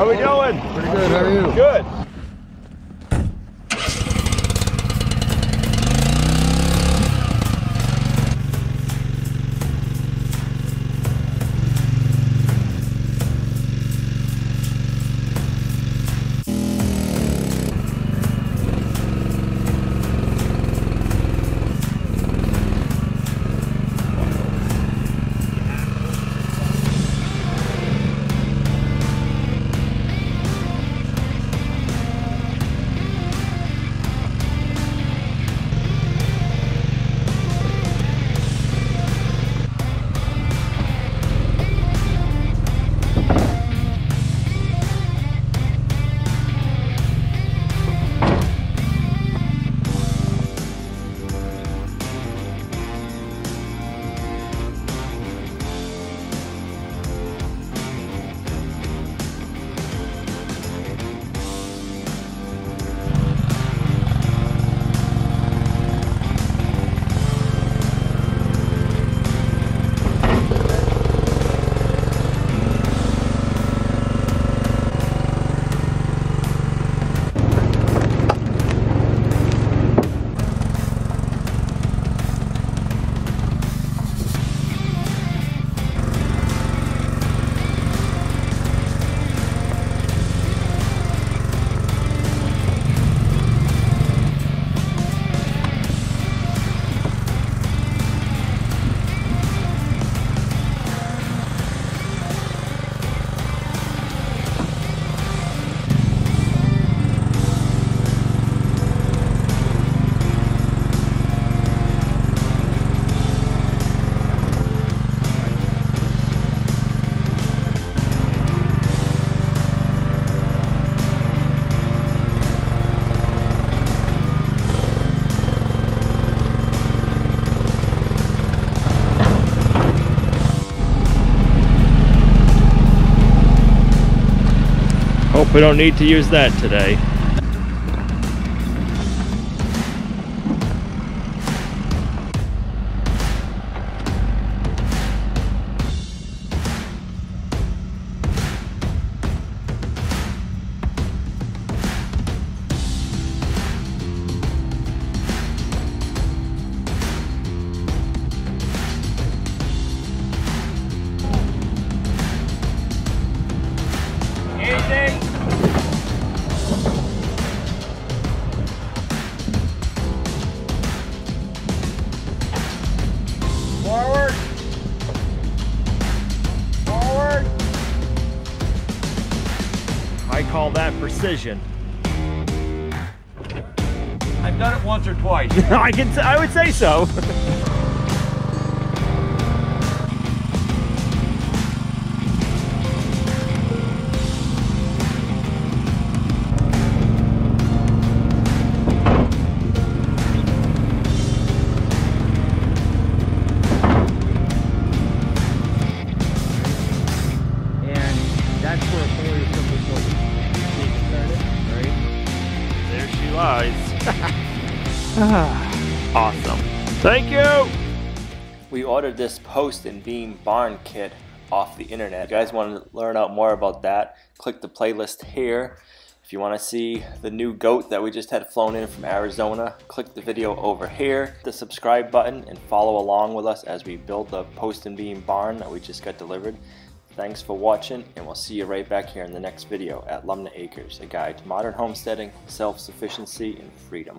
How we doing? Pretty good. How are you? Good. We don't need to use that today. Call that precision. I've done it once or twice. I can. I would say so. There ah. awesome. Thank you. We ordered this post and beam barn kit off the internet. If you guys want to learn out more about that, click the playlist here. If you want to see the new goat that we just had flown in from Arizona, click the video over here, the subscribe button, and follow along with us as we build the post and beam barn that we just got delivered. Thanks for watching, and we'll see you right back here in the next video at Lumnah Acres, a guide to modern homesteading, self-sufficiency, and freedom.